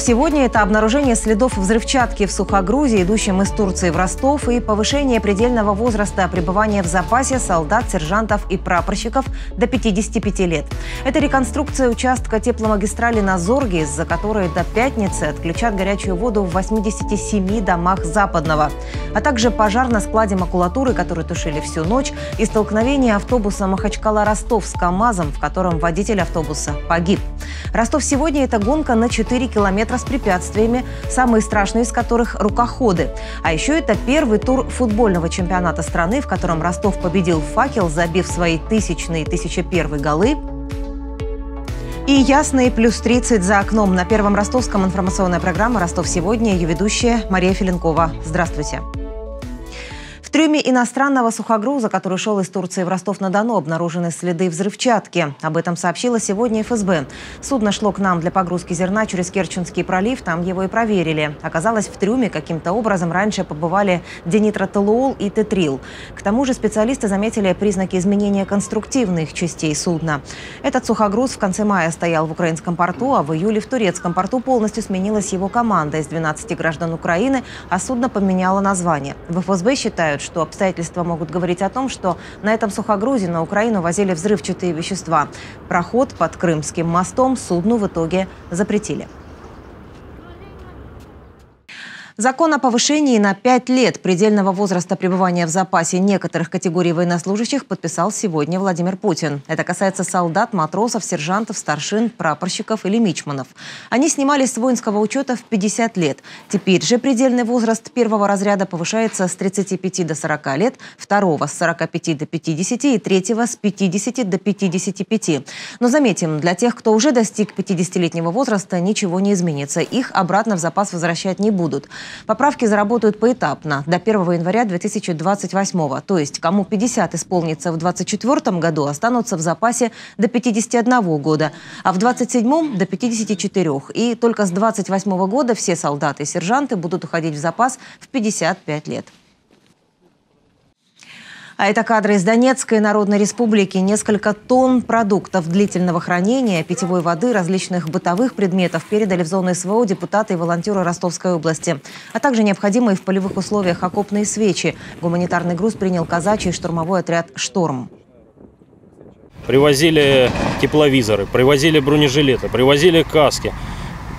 Сегодня – это обнаружение следов взрывчатки в Сухогрузе, идущем из Турции в Ростов, и повышение предельного возраста пребывания в запасе солдат, сержантов и прапорщиков до 55 лет. Это реконструкция участка тепломагистрали на Зорге, из-за которой до пятницы отключат горячую воду в 87 домах Западного, а также пожар на складе макулатуры, который тушили всю ночь, и столкновение автобуса Махачкала-Ростов с КАМАЗом, в котором водитель автобуса погиб. Ростов сегодня – это гонка на 4 километра с препятствиями, самые страшные из которых – рукоходы. А еще это первый тур футбольного чемпионата страны, в котором Ростов победил «Факел», забив свои тысячные 1001 голы и ясные плюс 30 за окном. На первом ростовском информационная программа «Ростов сегодня». Ее ведущая Мария Филинкова. Здравствуйте. В трюме иностранного сухогруза, который шел из Турции в Ростов-на-Дону, обнаружены следы взрывчатки. Об этом сообщила сегодня ФСБ. Судно шло к нам для погрузки зерна через Керченский пролив, там его и проверили. Оказалось, в трюме каким-то образом раньше побывали денитротолуол и тетрил. К тому же специалисты заметили признаки изменения конструктивных частей судна. Этот сухогруз в конце мая стоял в украинском порту, а в июле в турецком порту полностью сменилась его команда из 12 граждан Украины, а судно поменяло название. В ФСБ считают, считают, что обстоятельства могут говорить о том, что на этом сухогрузе на Украину возили взрывчатые вещества. Проход под Крымским мостом судну в итоге запретили. Закон о повышении на 5 лет предельного возраста пребывания в запасе некоторых категорий военнослужащих подписал сегодня Владимир Путин. Это касается солдат, матросов, сержантов, старшин, прапорщиков или мичманов. Они снимались с воинского учета в 50 лет. Теперь же предельный возраст первого разряда повышается с 35 до 40 лет, второго с 45 до 50 и третьего с 50 до 55. Но заметим, для тех, кто уже достиг 50-летнего возраста, ничего не изменится. Их обратно в запас возвращать не будут. Поправки заработают поэтапно до 1 января 2028. То есть, кому 50 исполнится в 2024 году, останутся в запасе до 51 года, а в 2027 до 54. И только с 2028 года все солдаты и сержанты будут уходить в запас в 55 лет. А это кадры из Донецкой Народной Республики. Несколько тонн продуктов длительного хранения, питьевой воды, различных бытовых предметов передали в зону СВО депутаты и волонтеры Ростовской области. А также необходимые в полевых условиях окопные свечи. Гуманитарный груз принял казачий штурмовой отряд «Шторм». Привозили тепловизоры, привозили бронежилеты, привозили каски.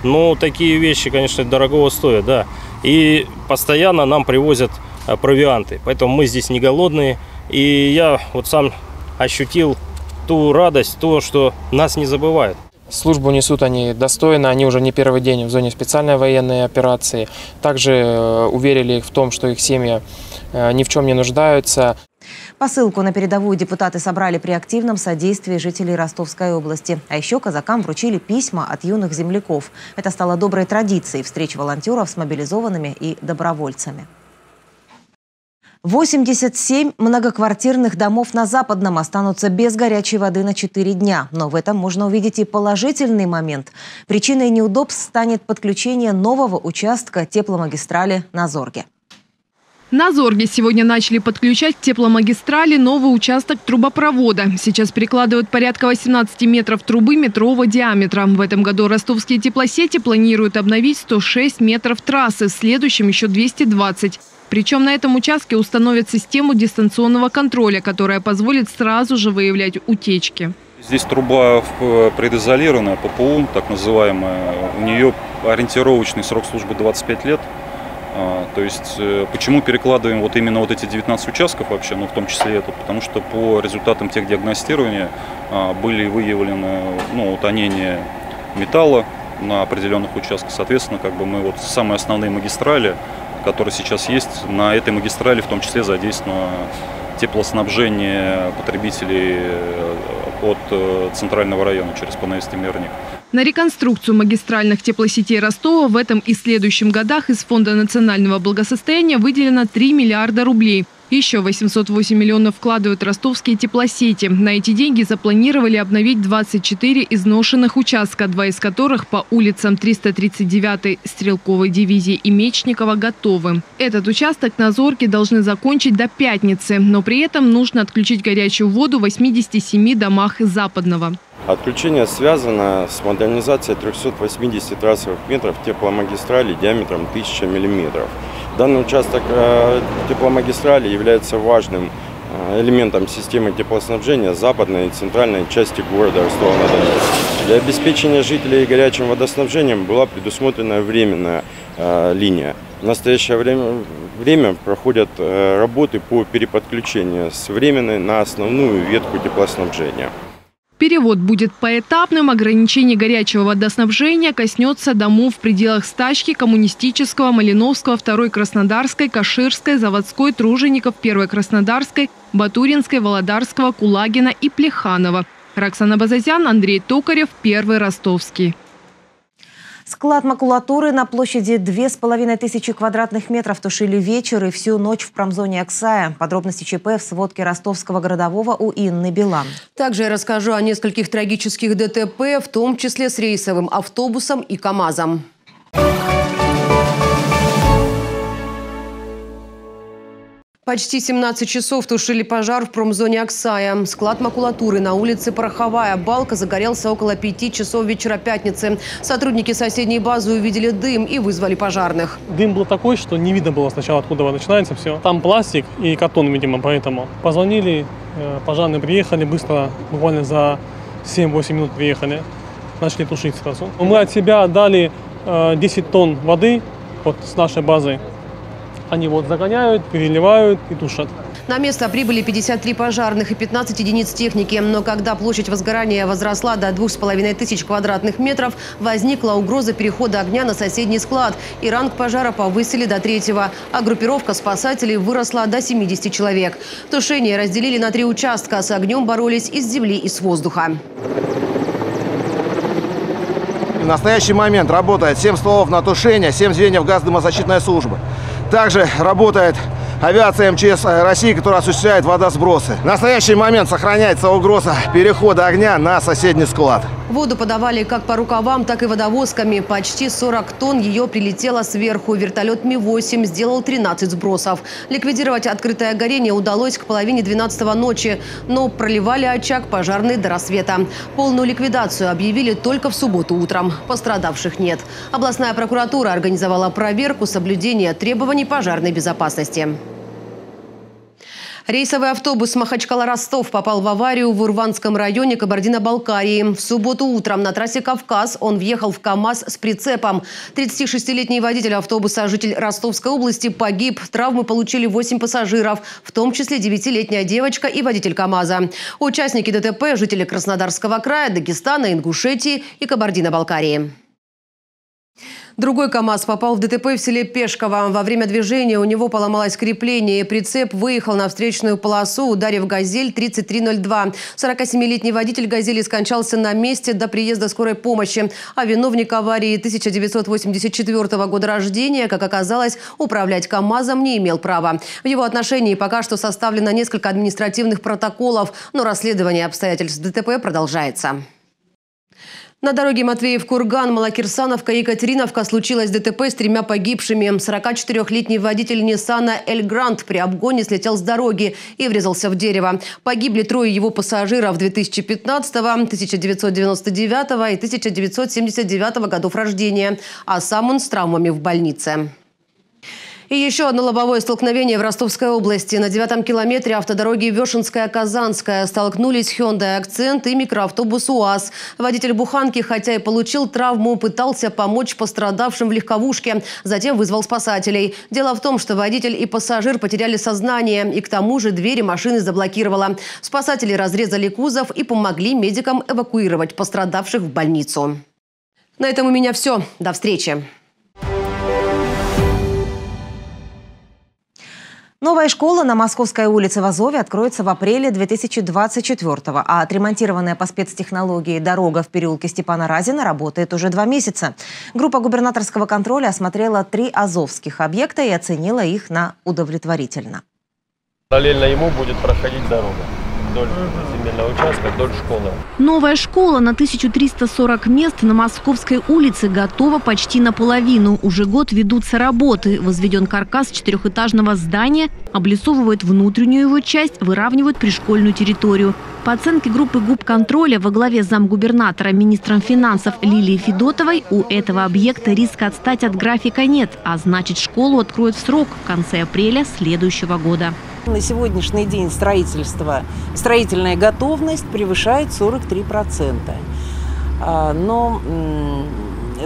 Ну, такие вещи, конечно, дорогого стоят, да. И постоянно нам привозят э, провианты. Поэтому мы здесь не голодные. И я вот сам ощутил ту радость, то, что нас не забывают. Службу несут они достойно, они уже не первый день в зоне специальной военной операции. Также э, уверили их в том, что их семьи э, ни в чем не нуждаются. Посылку на передовую депутаты собрали при активном содействии жителей Ростовской области. А еще казакам вручили письма от юных земляков. Это стало доброй традицией встреч волонтеров с мобилизованными и добровольцами. 87 многоквартирных домов на Западном останутся без горячей воды на 4 дня. Но в этом можно увидеть и положительный момент. Причиной неудобств станет подключение нового участка тепломагистрали на Зорге. На Зорге сегодня начали подключать к тепломагистрали новый участок трубопровода. Сейчас перекладывают порядка 18 метров трубы метрового диаметра. В этом году ростовские теплосети планируют обновить 106 метров трассы, в следующем еще 220. Причем на этом участке установят систему дистанционного контроля, которая позволит сразу же выявлять утечки. Здесь труба предизолированная, ППУ, так называемая. У нее ориентировочный срок службы 25 лет. А, то есть э, почему перекладываем вот именно вот эти 19 участков вообще, ну в том числе этот, потому что по результатам тех диагностирования а, были выявлены ну, утонения металла на определенных участках. Соответственно, как бы мы вот самые основные магистрали который сейчас есть, на этой магистрали в том числе задействовано теплоснабжение потребителей э, от э, центрального района через Темерник. На реконструкцию магистральных теплосетей Ростова в этом и следующем годах из Фонда национального благосостояния выделено 3 миллиарда рублей. Еще 808 миллионов вкладывают ростовские теплосети. На эти деньги запланировали обновить 24 изношенных участка, два из которых по улицам 339-й стрелковой дивизии и Мечникова готовы. Этот участок на Зорке должны закончить до пятницы, но при этом нужно отключить горячую воду в 87 домах Западного. Отключение связано с модернизацией 380 трассовых метров тепломагистрали диаметром 1000 мм. Данный участок э, тепломагистрали является важным э, элементом системы теплоснабжения западной и центральной части города Ростова-на-Дону. Для обеспечения жителей горячим водоснабжением была предусмотрена временная э, линия. В настоящее время, время проходят работы по переподключению с временной на основную ветку теплоснабжения. Перевод будет поэтапным. Ограничение горячего водоснабжения коснется домов в пределах Стачки, Коммунистического, Малиновского, 2 Краснодарской, Каширской, Заводской, Тружеников, 1 Краснодарской, Батуринской, Володарского, Кулагина и Плеханова. Роксана Базазян, Андрей Токарев, 1 Ростовский. Склад макулатуры на площади 2500 квадратных метров тушили вечер и всю ночь в промзоне Оксая. Подробности ЧП в сводке ростовского городового у Инны Билан. Также я расскажу о нескольких трагических ДТП, в том числе с рейсовым автобусом и КАМАЗом. Почти 17 часов тушили пожар в промзоне Оксая. Склад макулатуры на улице Пороховая. Балка загорелся около 5 часов вечера пятницы. Сотрудники соседней базы увидели дым и вызвали пожарных. Дым был такой, что не видно было сначала, откуда начинается все. Там пластик и картон, видимо, поэтому. Позвонили, э, пожарные приехали быстро, буквально за 7-8 минут приехали. Начали тушить сразу. Мы от себя отдали 10 э, тонн воды вот с нашей базы они вот загоняют, переливают и тушат. На место прибыли 53 пожарных и 15 единиц техники. Но когда площадь возгорания возросла до 2500 квадратных метров, возникла угроза перехода огня на соседний склад. И ранг пожара повысили до третьего. А группировка спасателей выросла до 70 человек. Тушение разделили на три участка. С огнем боролись из земли и с воздуха. В настоящий момент работает 7 стволов на тушение, 7 звеньев газодымозащитной службы. Также работает авиация МЧС России, которая осуществляет водосбросы. В настоящий момент сохраняется угроза перехода огня на соседний склад. Воду подавали как по рукавам, так и водовозками. Почти 40 тонн ее прилетело сверху. Вертолет Ми-8 сделал 13 сбросов. Ликвидировать открытое горение удалось к половине 12 ночи. Но проливали очаг пожарные до рассвета. Полную ликвидацию объявили только в субботу утром. Пострадавших нет. Областная прокуратура организовала проверку соблюдения требований пожарной безопасности. Рейсовый автобус Махачкала-Ростов попал в аварию в Урванском районе Кабардино-Балкарии. В субботу утром на трассе «Кавказ» он въехал в КАМАЗ с прицепом. 36-летний водитель автобуса, житель Ростовской области, погиб. Травмы получили 8 пассажиров, в том числе 9-летняя девочка и водитель КАМАЗа. Участники ДТП – жители Краснодарского края, Дагестана, Ингушетии и Кабардино-Балкарии. Другой КАМАЗ попал в ДТП в селе Пешково. Во время движения у него поломалось крепление, и прицеп выехал на встречную полосу, ударив «Газель» 3302. 47-летний водитель «Газели» скончался на месте до приезда скорой помощи. А виновник аварии 1984 года рождения, как оказалось, управлять КАМАЗом не имел права. В его отношении пока что составлено несколько административных протоколов, но расследование обстоятельств ДТП продолжается. На дороге Матвеев-Курган, Малакирсановка, Екатериновка случилось ДТП с тремя погибшими. 44-летний водитель Ниссана «Эль Грант» при обгоне слетел с дороги и врезался в дерево. Погибли трое его пассажиров 2015, 1999 и 1979 годов рождения, а сам он с травмами в больнице. И еще одно лобовое столкновение в Ростовской области. На девятом километре автодороги Вешенская-Казанская столкнулись Hyundai Акцент и микроавтобус УАЗ. Водитель буханки, хотя и получил травму, пытался помочь пострадавшим в легковушке. Затем вызвал спасателей. Дело в том, что водитель и пассажир потеряли сознание. И к тому же двери машины заблокировала. Спасатели разрезали кузов и помогли медикам эвакуировать пострадавших в больницу. На этом у меня все. До встречи. Новая школа на Московской улице в Азове откроется в апреле 2024 а отремонтированная по спецтехнологии дорога в переулке Степана Разина работает уже два месяца. Группа губернаторского контроля осмотрела три азовских объекта и оценила их на удовлетворительно. Параллельно ему будет проходить дорога. Вдоль земельного участка, вдоль школы. Новая школа на 1340 мест на Московской улице готова почти наполовину. Уже год ведутся работы. Возведен каркас четырехэтажного здания, облицовывают внутреннюю его часть, выравнивают пришкольную территорию. По оценке группы ГУП контроля во главе замгубернатора министром финансов Лилии Федотовой у этого объекта риска отстать от графика нет, а значит школу откроют в срок в конце апреля следующего года. На сегодняшний день строительство, строительная готовность превышает 43%. А, Но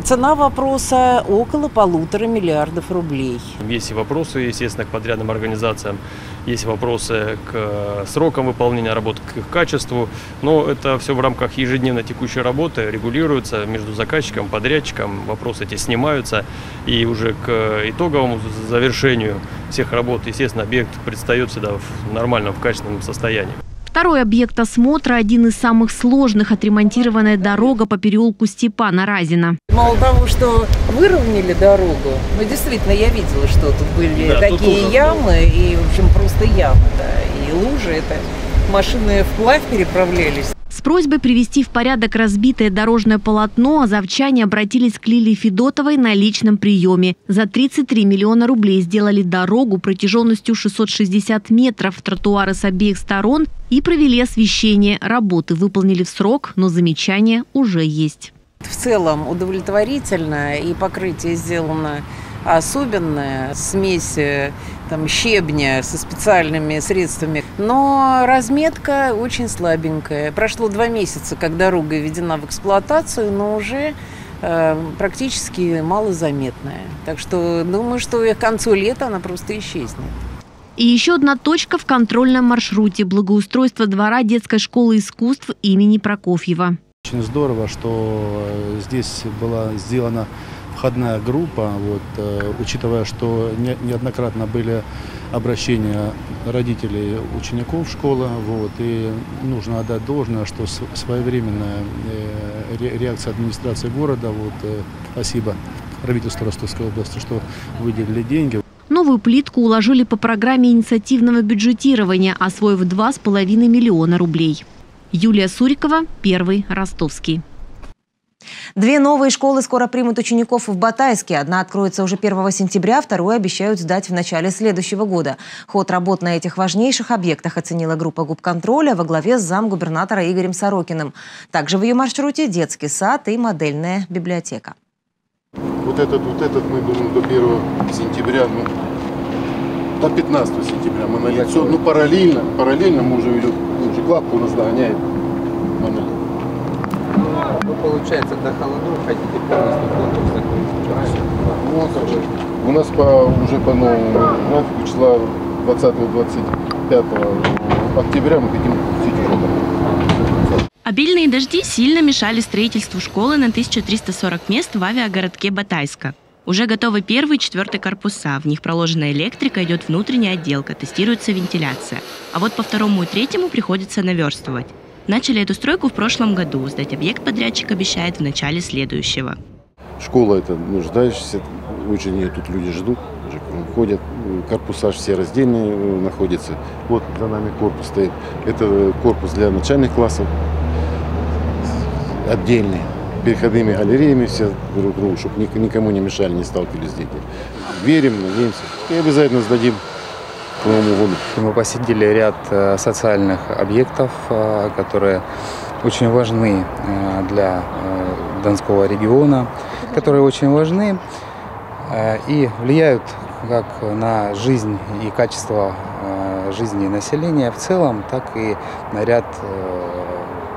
цена вопроса около полутора миллиардов рублей. Есть и вопросы, естественно, к подрядным организациям, есть вопросы к срокам выполнения работ, к их качеству, но это все в рамках ежедневной текущей работы регулируется между заказчиком, подрядчиком, вопросы эти снимаются, и уже к итоговому завершению всех работ, естественно, объект предстает всегда в нормальном, в качественном состоянии. Второй объект осмотра – один из самых сложных – отремонтированная дорога по переулку Степана Разина. Мало того, что выровняли дорогу, ну действительно я видела, что тут были Да, тут такие был. ямы, и в общем просто ямы, да, и лужи, это машины вплавь переправлялись. С просьбой привести в порядок разбитое дорожное полотно азовчане обратились к Лилии Федотовой на личном приеме. За 33 миллиона рублей сделали дорогу протяженностью 660 метров, тротуары с обеих сторон и провели освещение. Работы выполнили в срок, но замечания уже есть. В целом удовлетворительно, и покрытие сделано особенное, смесь э, там, щебня со специальными средствами. Но разметка очень слабенькая. Прошло два месяца, как дорога введена в эксплуатацию, но уже э, практически малозаметная. Так что думаю, что к концу лета она просто исчезнет. И еще одна точка в контрольном маршруте – благоустройство двора детской школы искусств имени Прокофьева. Очень здорово, что э, здесь была сделана входная группа, вот, э, учитывая, что не- неоднократно были обращения родителей учеников школы, вот, и нужно отдать должное, что своевременная э, ре- реакция администрации города, вот, э, спасибо правительству Ростовской области, что выделили деньги. Новую плитку уложили по программе инициативного бюджетирования, освоив 2,5 миллиона рублей. Юлия Сурикова, Первый Ростовский. Две новые школы скоро примут учеников в Батайске. Одна откроется уже 1 сентября, вторую обещают сдать в начале следующего года. Ход работ на этих важнейших объектах оценила группа губконтроля во главе с замгубернатора Игорем Сорокиным. Также в ее маршруте детский сад и модельная библиотека. Вот этот, вот этот мы думаем до 1 сентября, ну, до 15 сентября мы на все, ну параллельно, параллельно мы уже идем, уже кладку у нас догоняет. монолит. Ну, получается, до холодов хотите полностью конкурс. Ну, вот. У нас по, уже по новому графику числа 20-25 октября мы хотим все уже Обильные дожди сильно мешали строительству школы на 1340 мест в авиагородке Батайска. Уже готовы первый и четвертый корпуса. В них проложена электрика, идет внутренняя отделка, тестируется вентиляция. А вот по второму и третьему приходится наверстывать. Начали эту стройку в прошлом году. Сдать объект подрядчик обещает в начале следующего. Школа это нуждающаяся, очень ее тут люди ждут, ходят, корпуса все раздельные э, находятся. Вот за нами корпус стоит. Это корпус для начальных классов, отдельный, переходными галереями все друг другу, чтобы никому не мешали, не сталкивались дети. Верим, надеемся и обязательно сдадим Новому году. Мы посетили ряд э, социальных объектов, э, которые очень важны э, для Донского региона, которые очень важны и влияют как на жизнь и качество жизни населения в целом, так и на ряд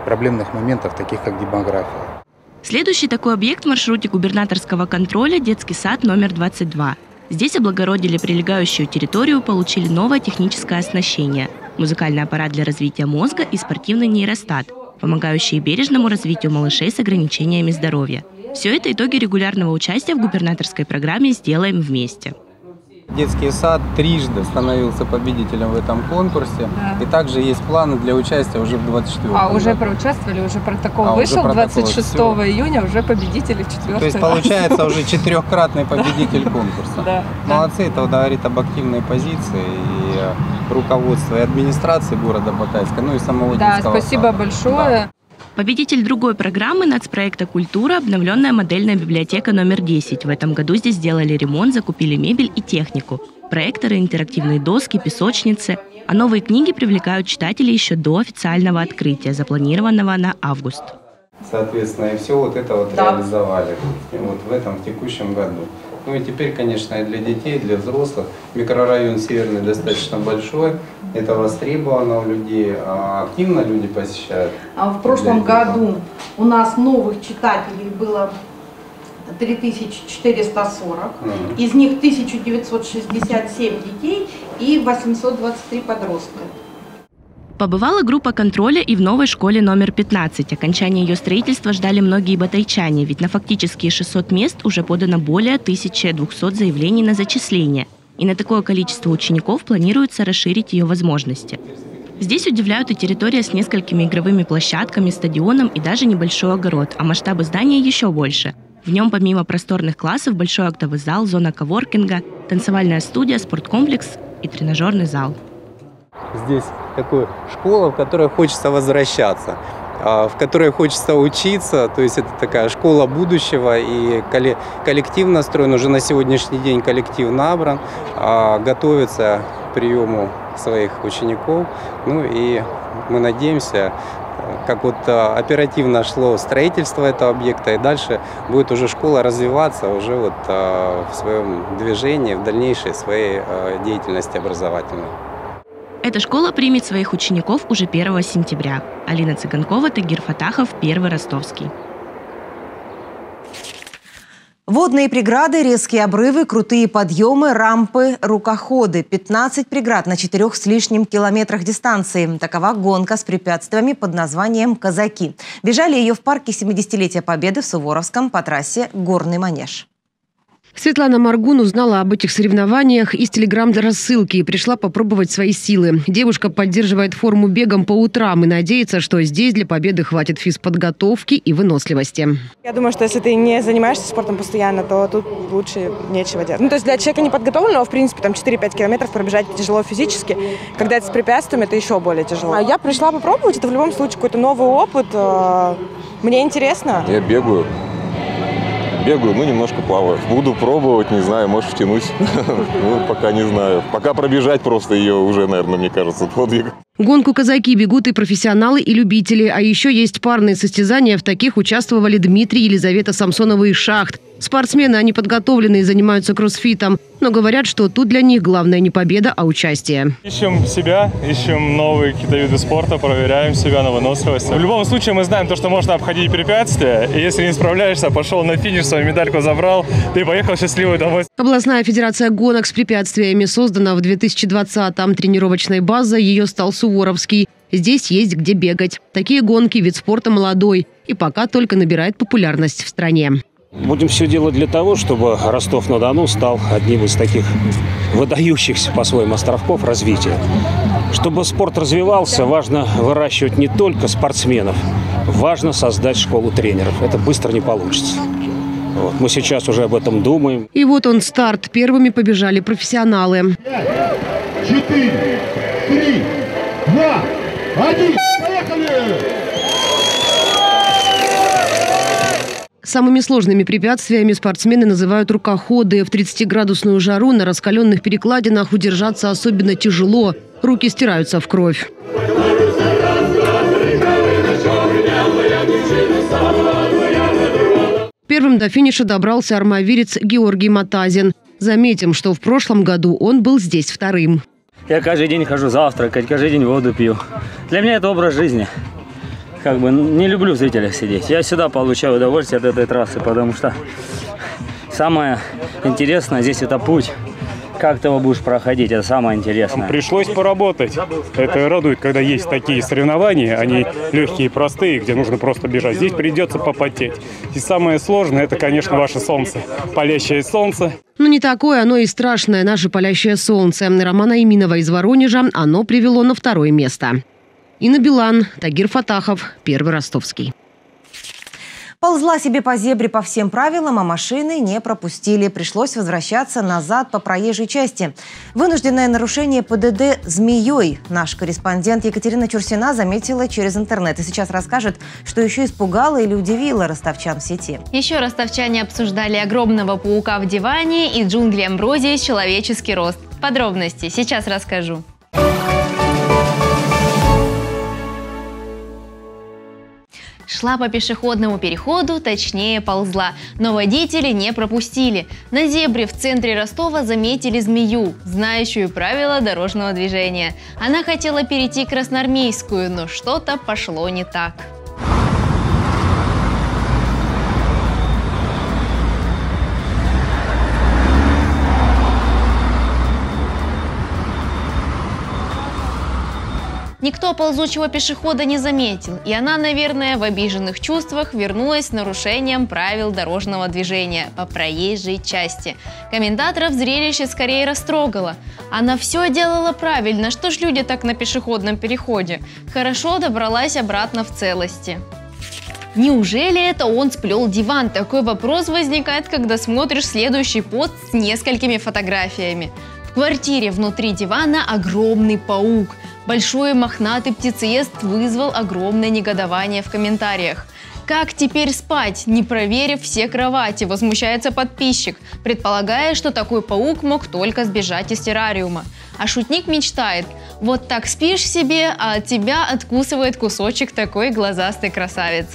проблемных моментов, таких как демография. Следующий такой объект в маршруте губернаторского контроля – детский сад номер 22. Здесь облагородили прилегающую территорию, получили новое техническое оснащение – музыкальный аппарат для развития мозга и спортивный нейростат, помогающие бережному развитию малышей с ограничениями здоровья. Все это итоги регулярного участия в губернаторской программе «Сделаем вместе». Детский сад трижды становился победителем в этом конкурсе. Да. И также есть планы для участия уже в 24 А, уже проучаствовали, уже протокол А, уже вышел, протокол, 26 всё. июня уже победители в четвертый То есть раз. получается уже четырехкратный победитель конкурса. Да, Молодцы, это говорит об активной позиции и э, руководства и администрации города Батайска, ну и самого Да, детского спасибо сада. большое. Победитель другой программы нацпроекта «Культура» – обновленная модельная библиотека номер 10. В этом году здесь сделали ремонт, закупили мебель и технику. Проекторы, интерактивные доски, песочницы. А новые книги привлекают читателей еще до официального открытия, запланированного на август. Соответственно, и все вот это вот реализовали вот в этом, в текущем году. Ну и теперь, конечно, и для детей, и для взрослых. Микрорайон Северный достаточно большой, это востребовано у людей, а активно люди посещают. А в прошлом году у нас новых читателей было 3440. Мгм. Из них 1967 детей и 823 подростка. Побывала группа контроля и в новой школе номер 15. Окончание ее строительства ждали многие батайчане, ведь на фактические 600 мест уже подано более 1200 заявлений на зачисление. И на такое количество учеников планируется расширить ее возможности. Здесь удивляют и территория с несколькими игровыми площадками, стадионом и даже небольшой огород, а масштабы здания еще больше. В нем помимо просторных классов большой актовый зал, зона коворкинга, танцевальная студия, спорткомплекс и тренажерный зал. Здесь такая школа, в которой хочется возвращаться, в которой хочется учиться. То есть это такая школа будущего и колле- коллектив настроен. Уже на сегодняшний день коллектив набран, а, готовится к приему своих учеников. Ну и мы надеемся, как вот а, оперативно шло строительство этого объекта, и дальше будет уже школа развиваться уже вот а, в своем движении, в дальнейшей своей а, деятельности образовательной. Эта школа примет своих учеников уже 1 сентября. Алина Цыганкова, Тагир Фатахов, Первый Ростовский. Водные преграды, резкие обрывы, крутые подъемы, рампы, рукоходы. 15 преград на четырех с лишним километрах дистанции. Такова гонка с препятствиями под названием «Казаки». Бежали ее в парке 70-летия Победы в Суворовском по трассе «Горный манеж». Светлана Маргун узнала об этих соревнованиях из телеграм-рассылки и пришла попробовать свои силы. Девушка поддерживает форму бегом по утрам и надеется, что здесь для победы хватит физподготовки и выносливости. Я думаю, что если ты не занимаешься спортом постоянно, то тут лучше нечего делать. Ну, то есть для человека неподготовленного, в принципе, там 4-5 километров пробежать тяжело физически. Когда это с препятствием, это еще более тяжело. А я пришла попробовать, это в любом случае какой-то новый опыт. э, Мне интересно. Я бегаю. Бегаю, ну, немножко плаваю. Буду пробовать, не знаю, может, втянусь. Ну, пока не знаю. Пока пробежать просто ее уже, наверное, мне кажется, подвиг. Гонку казаки бегут и профессионалы, и любители. А еще есть парные состязания. В таких участвовали Дмитрий и Елизавета Самсоновы из «Шахт». Спортсмены, они подготовлены и занимаются кроссфитом. Но говорят, что тут для них главное не победа, а участие. Ищем себя, ищем новые какие-то виды спорта, проверяем себя на выносливость. В любом случае мы знаем то, что можно обходить препятствия. И если не справляешься, пошел на финиш, свою медальку забрал, ты поехал счастливый домой. Областная федерация гонок с препятствиями создана в 2020-м. Тренировочной базой ее стал Суворовский. Здесь есть где бегать. Такие гонки – вид спорта молодой и пока только набирает популярность в стране. Будем все делать для того, чтобы Ростов-на-Дону стал одним из таких выдающихся по-своему островков развития. Чтобы спорт развивался, важно выращивать не только спортсменов, важно создать школу тренеров. Это быстро не получится. Вот. Мы сейчас уже об этом думаем. И вот он старт. Первыми побежали профессионалы. Четыре, три, два, один. Поехали! Самыми сложными препятствиями спортсмены называют рукоходы. В 30-градусную жару на раскаленных перекладинах удержаться особенно тяжело. Руки стираются в кровь. Первым до финиша добрался армавирец Георгий Матазин. Заметим, что в прошлом году он был здесь вторым. Я каждый день хожу завтракать, каждый день воду пью. Для меня это образ жизни. Как бы не люблю в зрителях сидеть. Я всегда получаю удовольствие от этой трассы, потому что самое интересное здесь это путь. Как ты его будешь проходить, это самое интересное. Пришлось поработать. Это радует, когда есть такие соревнования, они легкие и простые, где нужно просто бежать. Здесь придется попотеть. И самое сложное, это, конечно, ваше солнце. Палящее солнце. Но не такое оно и страшное, наше палящее солнце. Романа Иминова из Воронежа оно привело на второе место. Инна Билан, Тагир Фатахов, Первый Ростовский. Ползла себе по зебре по всем правилам, а машины не пропустили. Пришлось возвращаться назад по проезжей части. Вынужденное нарушение ПДД змеей. Наш корреспондент Екатерина Чурсина заметила через интернет и сейчас расскажет, что еще испугало или удивило ростовчан в сети. Еще ростовчане обсуждали огромного паука в диване и джунгли амброзии человеческий рост. Подробности сейчас расскажу. Шла по пешеходному переходу, точнее ползла, но водители не пропустили. На зебре в центре Ростова заметили змею, знающую правила дорожного движения. Она хотела перейти Красноармейскую, но что-то пошло не так. Никто ползучего пешехода не заметил, и она, наверное, в обиженных чувствах вернулась с нарушением правил дорожного движения по проезжей части. Комментаторов зрелище скорее растрогало. Она все делала правильно, что ж люди так на пешеходном переходе? Хорошо добралась обратно в целости. Неужели это он сплел диван? Такой вопрос возникает, когда смотришь следующий пост с несколькими фотографиями. В квартире внутри дивана огромный паук – Большой мохнатый птицеест вызвал огромное негодование в комментариях. Как теперь спать, не проверив все кровати, возмущается подписчик, предполагая, что такой паук мог только сбежать из террариума. А шутник мечтает, вот так спишь себе, а от тебя откусывает кусочек такой глазастый красавец.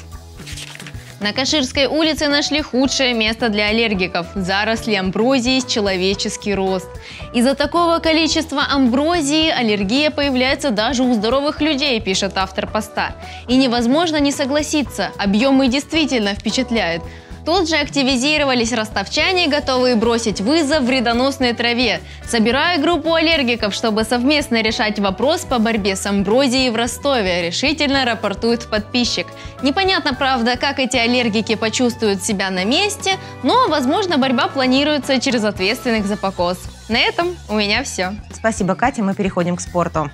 На Каширской улице нашли худшее место для аллергиков – заросли амброзии с человеческий рост. Из-за такого количества амброзии аллергия появляется даже у здоровых людей, пишет автор поста. И невозможно не согласиться, объемы действительно впечатляют. Тут же активизировались ростовчане, готовые бросить вызов вредоносной траве. Собираю группу аллергиков, чтобы совместно решать вопрос по борьбе с амброзией в Ростове, решительно рапортует подписчик. Непонятно, правда, как эти аллергики почувствуют себя на месте, но, возможно, борьба планируется через ответственных за покос. На этом у меня все. Спасибо, Катя. Мы переходим к спорту.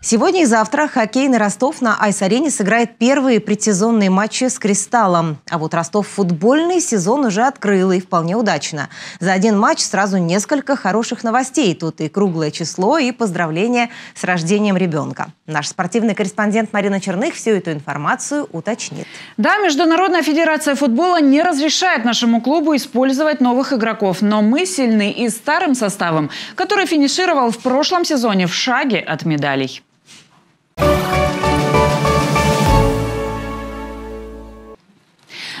Сегодня и завтра хоккейный Ростов на Айс-арене сыграет первые предсезонные матчи с «Кристаллом». А вот Ростов футбольный сезон уже открыл и вполне удачно. За один матч сразу несколько хороших новостей. Тут и круглое число, и поздравления с рождением ребенка. Наш спортивный корреспондент Марина Черных всю эту информацию уточнит. Да, Международная федерация футбола не разрешает нашему клубу использовать новых игроков. Но мы сильны и старым составом, который финишировал в прошлом сезоне в шаге от медалей.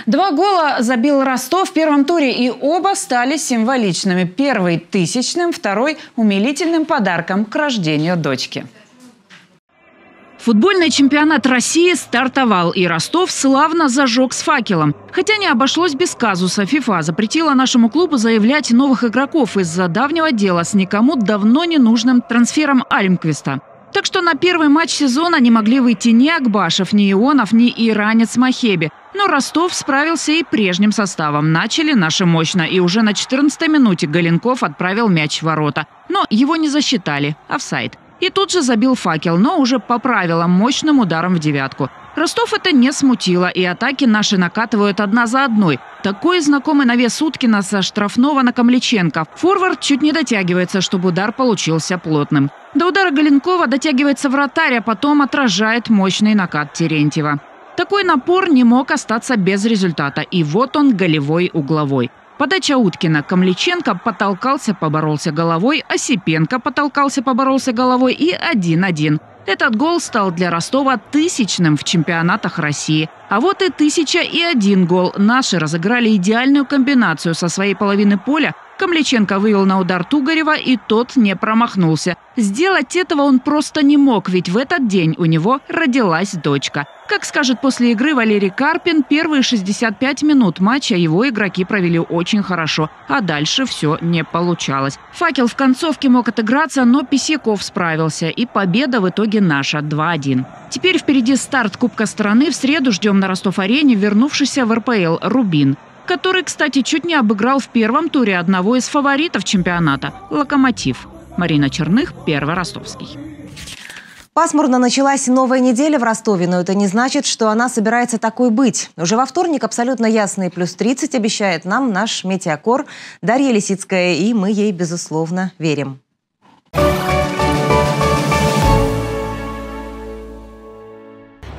Два гола забил Ростов в первом туре, и оба стали символичными. Первый – тысячным, второй – умилительным подарком к рождению дочки. Футбольный чемпионат России стартовал, и Ростов славно зажег с факелом. Хотя не обошлось без казуса. ФИФА запретила нашему клубу заявлять новых игроков из-за давнего дела с никому давно не нужным трансфером Альмквиста. Так что на первый матч сезона не могли выйти ни Акбашев, ни Ионов, ни Иранец Махеби. Но Ростов справился и прежним составом. Начали наши мощно, и уже на 14-й минуте Галенков отправил мяч в ворота. Но его не засчитали. Офсайд. И тут же забил факел, но уже по правилам мощным ударом в девятку. Ростов это не смутило, и атаки наши накатывают одна за одной. Такой знакомый навес Уткина со штрафного на Камличенко. Форвард чуть не дотягивается, чтобы удар получился плотным. До удара Галенкова дотягивается вратарь, а потом отражает мощный накат Терентьева. Такой напор не мог остаться без результата. И вот он голевой угловой. Подача Уткина. Камличенко потолкался, поборолся головой, Осипенко потолкался, поборолся головой и 1-1. Этот гол стал для Ростова тысячным в чемпионатах России. А вот и тысяча и один гол. Наши разыграли идеальную комбинацию со своей половины поля. Камличенко вывел на удар Тугарева, и тот не промахнулся. Сделать этого он просто не мог, ведь в этот день у него родилась дочка. Как скажет после игры Валерий Карпин, первые 65 минут матча его игроки провели очень хорошо, а дальше все не получалось. Факел в концовке мог отыграться, но Писяков справился, и победа в итоге наша 2-1. Теперь впереди старт Кубка страны. В среду ждем на Ростов-арене вернувшийся в РПЛ «Рубин» который, кстати, чуть не обыграл в первом туре одного из фаворитов чемпионата – «Локомотив». Марина Черных, Первый Ростовский. Пасмурно началась новая неделя в Ростове, но это не значит, что она собирается такой быть. Уже во вторник абсолютно ясный плюс 30 обещает нам наш метеокор Дарья Лисицкая, и мы ей, безусловно, верим.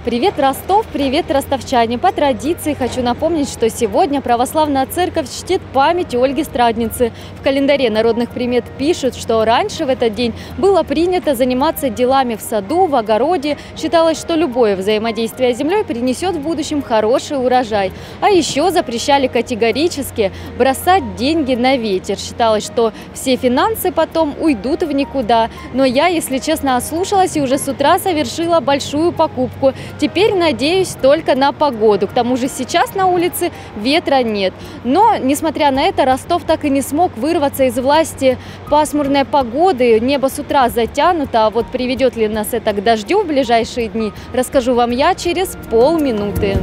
Привет, Ростов! Привет, ростовчане! По традиции хочу напомнить, что сегодня православная церковь чтит память Ольги Страдницы. В календаре народных примет пишут, что раньше в этот день было принято заниматься делами в саду, в огороде. Считалось, что любое взаимодействие с землей принесет в будущем хороший урожай. А еще запрещали категорически бросать деньги на ветер. Считалось, что все финансы потом уйдут в никуда. Но я, если честно, ослушалась и уже с утра совершила большую покупку – Теперь надеюсь только на погоду. К тому же сейчас на улице ветра нет. Но, несмотря на это, Ростов так и не смог вырваться из власти пасмурной погоды. Небо с утра затянуто, а вот приведет ли нас это к дождю в ближайшие дни, расскажу вам я через полминуты.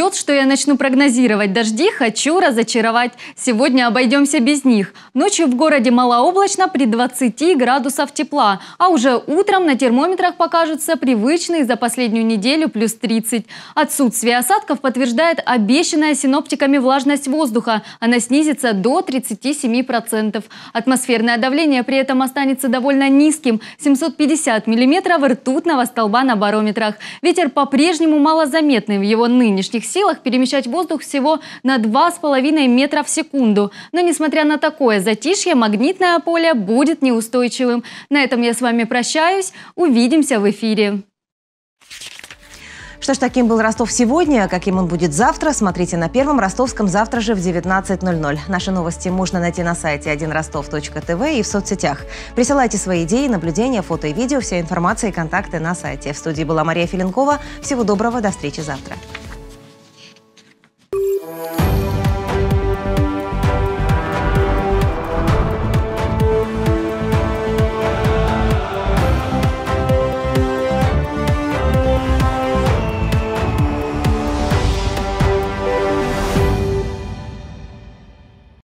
Ждет, что я начну прогнозировать дожди, хочу разочаровать. Сегодня обойдемся без них. Ночью в городе малооблачно при 20 градусов тепла, а уже утром на термометрах покажутся привычные за последнюю неделю плюс 30. Отсутствие осадков подтверждает обещанная синоптиками влажность воздуха. Она снизится до 37%. Атмосферное давление при этом останется довольно низким – 750 миллиметров ртутного столба на барометрах. Ветер по-прежнему малозаметный в его нынешних силах перемещать воздух всего на 2,5 метра в секунду. Но несмотря на такое затишье, магнитное поле будет неустойчивым. На этом я с вами прощаюсь. Увидимся в эфире. Что ж, таким был Ростов сегодня. Каким он будет завтра, смотрите на Первом Ростовском завтра же в 19.00. Наши новости можно найти на сайте 1ростов.тв и в соцсетях. Присылайте свои идеи, наблюдения, фото и видео. Вся информация и контакты на сайте. В студии была Мария Филинкова. Всего доброго, до встречи завтра. Thank you.